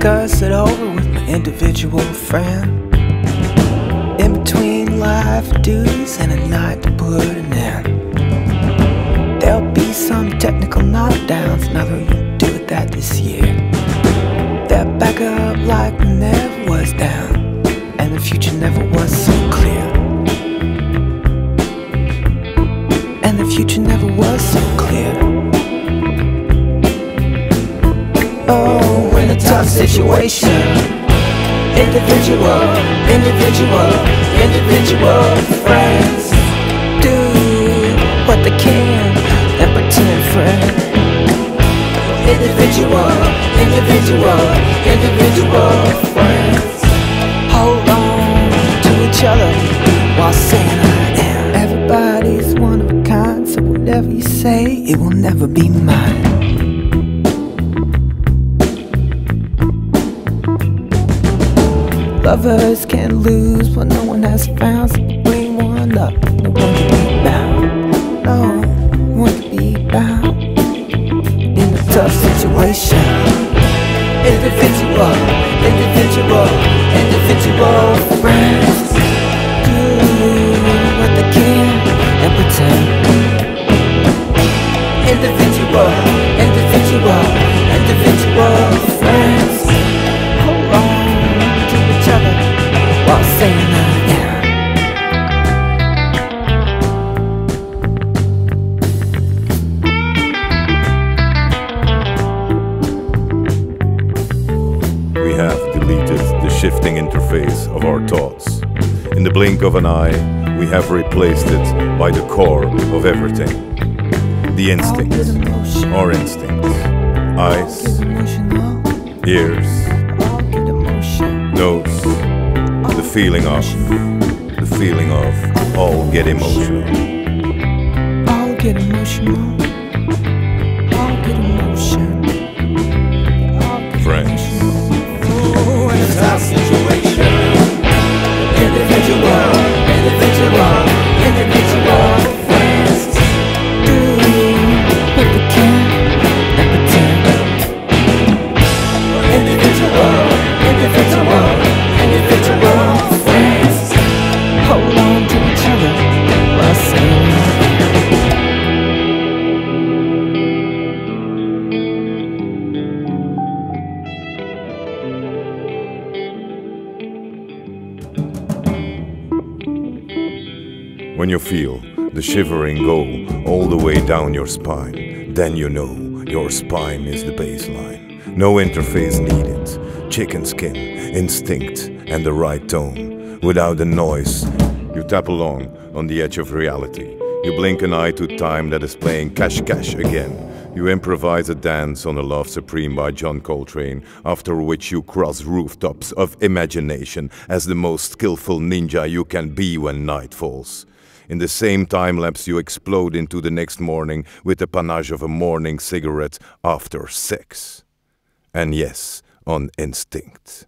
talks it over with my individual friend. In between life duties and a night to put an end. There'll be some technical knockdowns, another you do that this year. That back up like never was down, and the future never was so clear. And the future never was so clear. Oh, in a tough situation. Individual, individual, individual friends do what they can and pretend friends. Individual, individual, individual friends hold on to each other while saying I am. Everybody's one of a kind, so whatever you say, it will never be mine. Lovers can't lose what no one has found, so bring one up. No one can be bound. No one can be bound in a tough situation. Individual, individual, individual friends do what they can and pretend. Individual, individual, individual friends shifting interface of our thoughts. In the blink of an eye, we have replaced it by the core of everything. The instincts, our instincts. Eyes, ears, all get emotion. nose, the feeling of, the feeling of, all get emotional. All get emotional. When you feel the shivering go all the way down your spine, then you know your spine is the baseline. No interface needed. Chicken skin, instinct, and the right tone. Without the noise, you tap along on the edge of reality. You blink an eye to time that is playing cash cash again. You improvise a dance on a Love Supreme by John Coltrane, after which you cross rooftops of imagination as the most skillful ninja you can be when night falls. In the same time lapse, you explode into the next morning with the panache of a morning cigarette after sex. And yes, on instinct.